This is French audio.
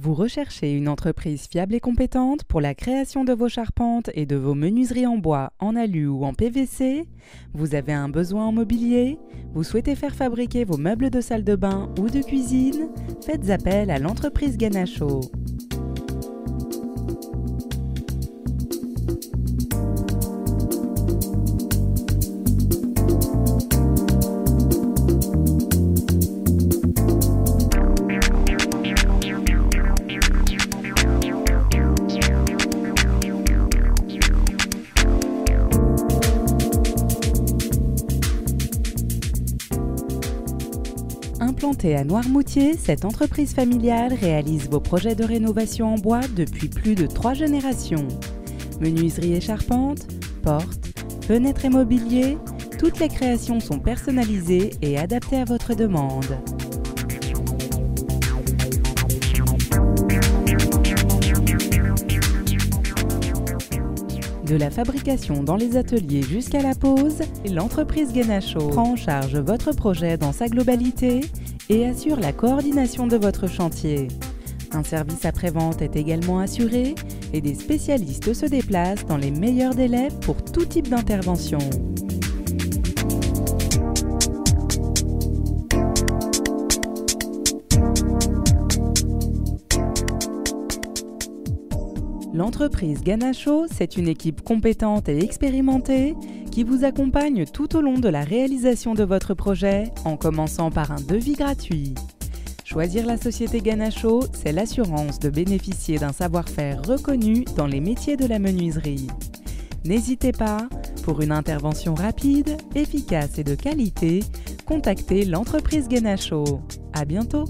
Vous recherchez une entreprise fiable et compétente pour la création de vos charpentes et de vos menuiseries en bois, en alu ou en PVC Vous avez un besoin en mobilier? Vous souhaitez faire fabriquer vos meubles de salle de bain ou de cuisine? Faites appel à l'entreprise Ganacho. Implantée à Noirmoutier, cette entreprise familiale réalise vos projets de rénovation en bois depuis plus de trois générations. Menuiserie et charpente, portes, fenêtres et mobilier, toutes les créations sont personnalisées et adaptées à votre demande. De la fabrication dans les ateliers jusqu'à la pose, l'entreprise Genacho prend en charge votre projet dans sa globalité et assure la coordination de votre chantier. Un service après-vente est également assuré et des spécialistes se déplacent dans les meilleurs délais pour tout type d'intervention. L'entreprise Ganacho, c'est une équipe compétente et expérimentée qui vous accompagne tout au long de la réalisation de votre projet en commençant par un devis gratuit. Choisir la société Ganacho, c'est l'assurance de bénéficier d'un savoir-faire reconnu dans les métiers de la menuiserie. N'hésitez pas, pour une intervention rapide, efficace et de qualité, contactez l'entreprise Ganacho. À bientôt!